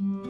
you